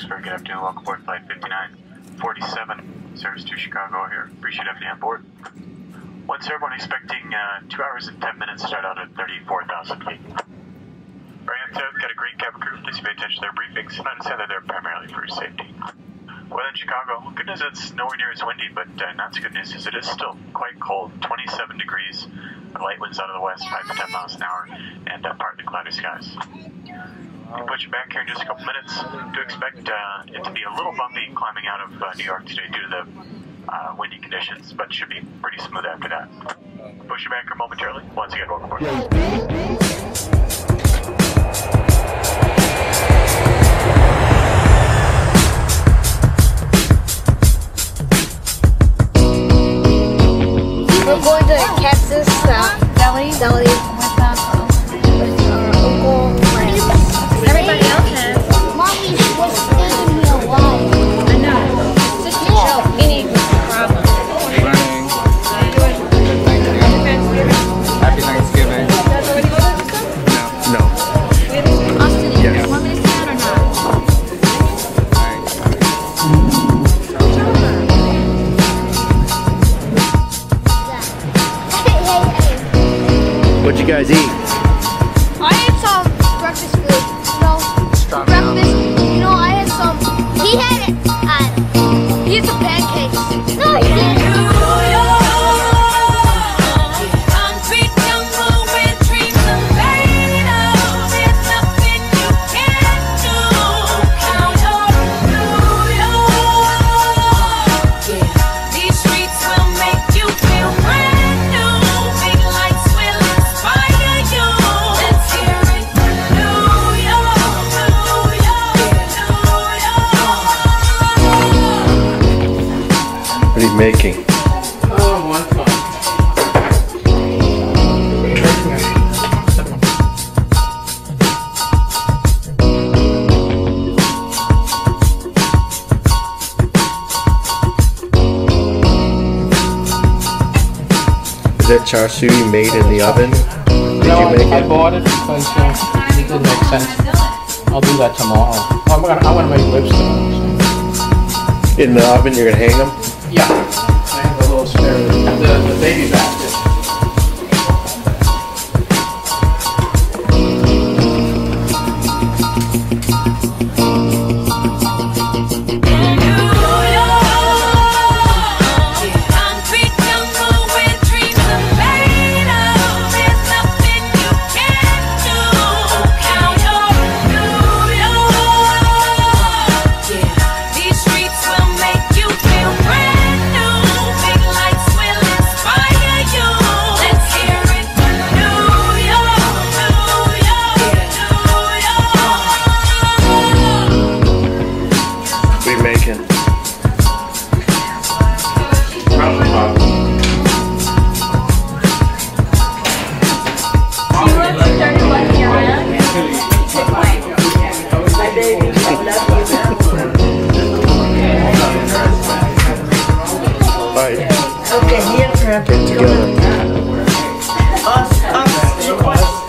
Very good afternoon. Welcome aboard Flight 5947, service to Chicago here. Appreciate everything on board. One ceremony expecting uh, 2 hours and 10 minutes, start out at 34,000 feet. Right up got a great cabin crew. Please pay attention to their briefings and understand that they're primarily for safety. Well, in Chicago, good news it's nowhere near as windy, but uh, not so good news is it is still quite cold. 27 degrees, light winds out of the west, 5 to 10 miles an hour, and uh, partly cloudy skies. We'll put you back here in just a couple minutes. To expect uh, it to be a little bumpy climbing out of uh, New York today due to the uh, windy conditions, but should be pretty smooth after that. Push you back here momentarily. Once again, welcome aboard. What'd you guys eat? I had some breakfast food. No, breakfast. You know, I had some. He had it. Uh, he had some pancakes. No, he Are making? Oh, one. Is that char siu you made in the oven? Did no, you make I, I it? bought it because uh, it didn't make sense. I'll do that tomorrow. I'm gonna, I'm gonna make lipstick. In the oven, you're gonna hang them? Yeah. The, baby Together.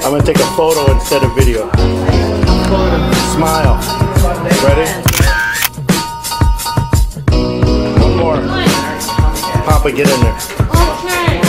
I'm gonna take a photo instead of video. Smile. Ready? Papa, get in there. Concrete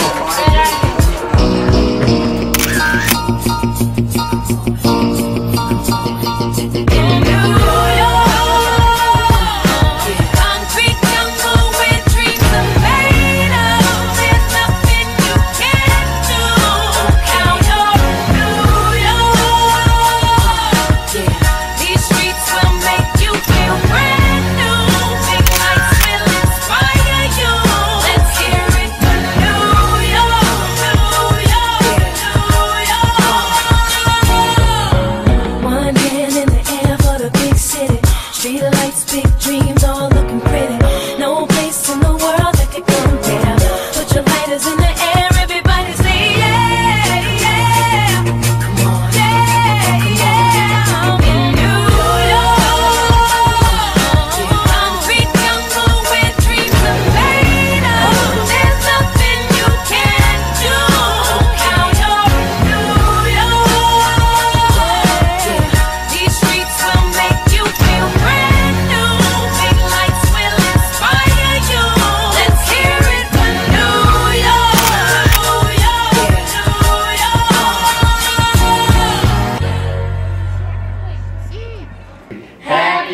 Street lights be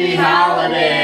happy holidays.